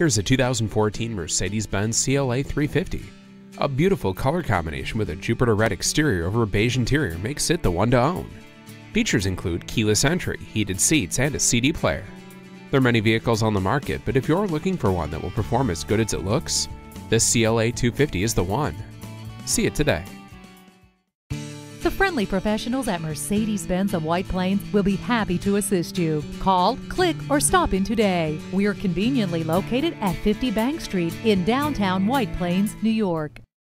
Here's a 2014 Mercedes-Benz CLA 350. A beautiful color combination with a Jupiter red exterior over a beige interior makes it the one to own. Features include keyless entry, heated seats, and a CD player. There are many vehicles on the market, but if you're looking for one that will perform as good as it looks, this CLA 250 is the one. See it today. The friendly professionals at Mercedes Benz of White Plains will be happy to assist you. Call, click, or stop in today. We are conveniently located at 50 Bank Street in downtown White Plains, New York.